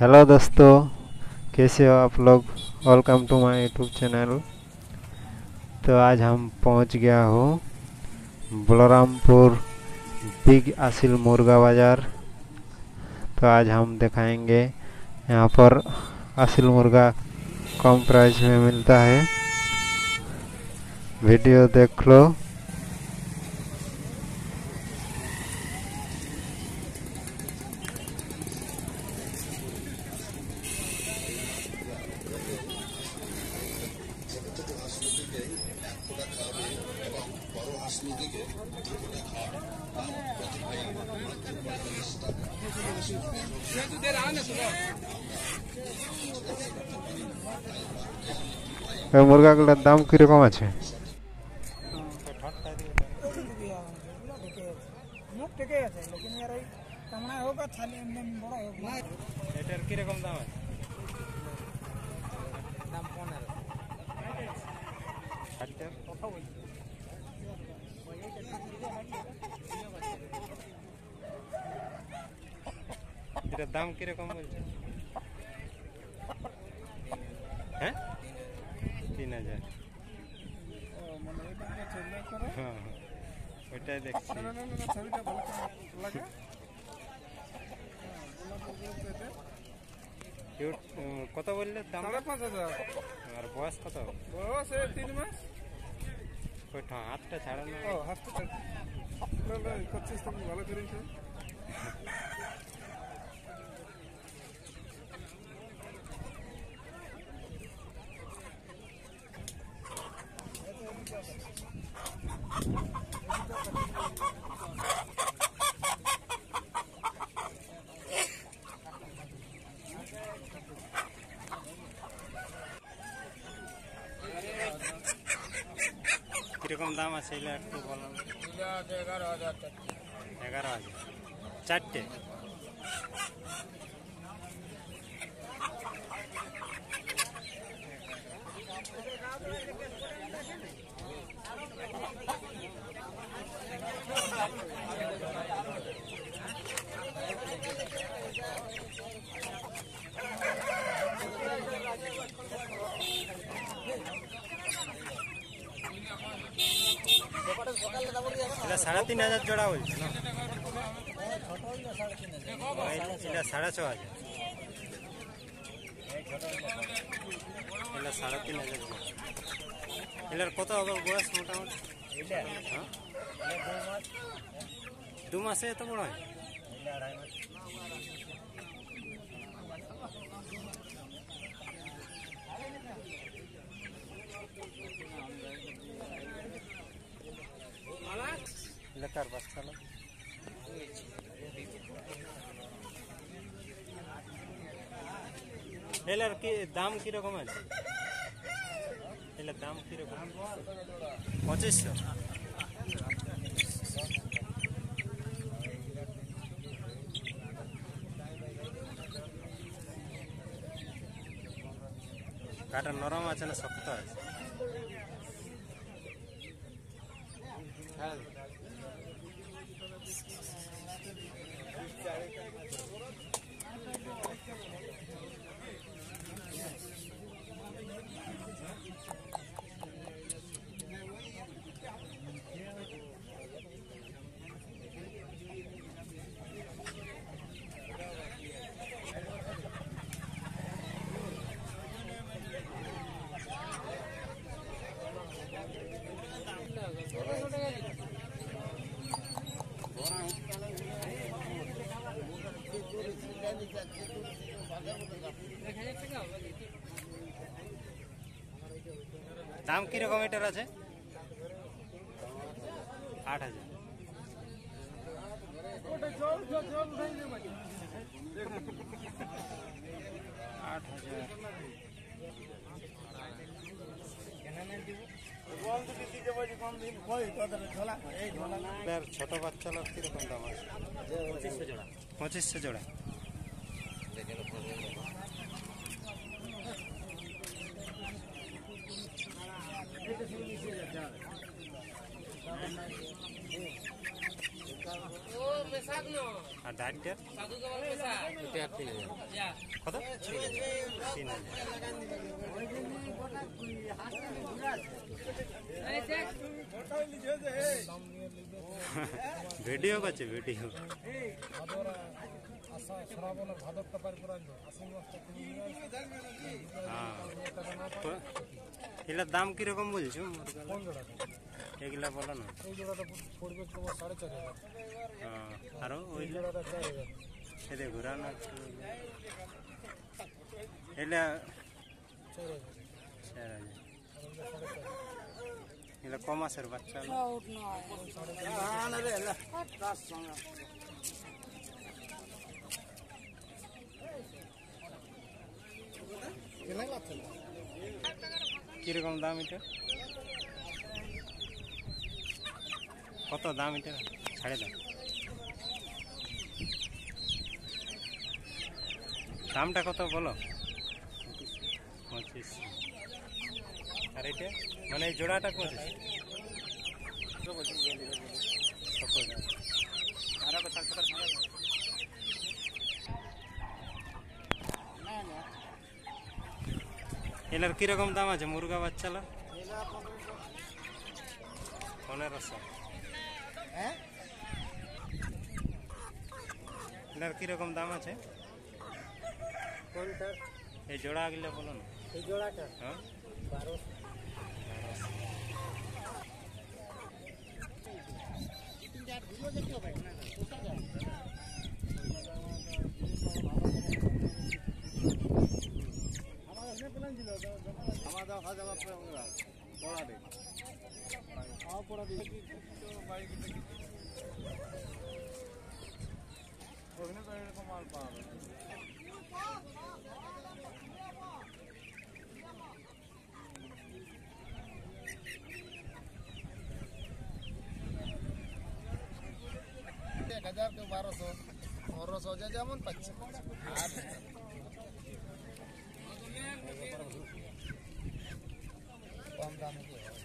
Hello दोस्तों, कैसे हो आप लोग? Welcome to my YouTube channel तो आज हम पहुँच गया हूँ बलरामपुर बिग आसिल मुर्गा बाज़ार। तो आज हम दिखाएँगे यहाँ पर असिल मुर्गा कम प्राइस में मिलता है। वीडियो देख लो। মুরগাগুলোর দাম কীরকম আছে? মুখ আছে লেকিন यार এই কামনা হোক আর থালি এমনি বড় হোক। এটার কীরকম দাম আছে দাম পনেরো কথা বলছি এটার দাম কীরকম বলছে? হ্যাঁ? তিন হাজার। মানে হ্যাঁ ওইটাই দেখছি। কত বললে দাম পাঁচ হাজার। আর বয়স কত? বয়স তিন মাস। ওইটা হাতটা ছাড়ানো। হাতটা ছাড়। করছিস তুমি ভালো করেছ কীরকম দাম আছে এগুলো একটু বলুন এগারো হাজার এগারো হাজার। চারটে? এটা সাড়ে তিন হাজার জোড়া বলছে না এটা সাড়ে ছ হাজার এটা সাড়ে তিন হাজার এটার কত হবে বয়স মোটামুটি? হ্যাঁ? দু মাসে। এত বড় হয়? লেখার বাচ্চা এলার কি, দাম কীরকম আছে? এলার দাম কীরকম? পঁচিশশো কাটা নরম আছে না শক্ত আছে? দাম কীরকম এটার আছে? আট হাজার। এর ছোট বাচ্চালার কীরকম দাম আছে? পঁচিশশো জোড়া। আর ডাইটটা কত? তিন হাজার। না পাই তো এগুলার দাম কীরকম বলছো? এগুলা বলো না। হ্যাঁ, আরও ওই হাজার ঘুরানো এগুলা চার হাজার। সাড়ে। এগুলা ক মাসের বাচ্চা কীরকম দাম এটা? কত দাম এটা? ছাড়ে দাম দামটা কত বলো? পঁচিশ। আর এটা মানে এই জোড়াটা পঁচিশ এলার কীরকম দাম আছে মুরগা বাচ্চালা? পনেরোশো। হ্যাঁ এটার কীরকম দাম আছে? কোনটা এই জোড়া গেলে বলো না। এই জোড়াটা? হ্যাঁ। ওখানে তো এরকম মাল পাওয়া যাবে এক হাজার কেউ বারোশো পনেরোশো যে যেমন পাচ্ছে আর কম দামে কি হয়?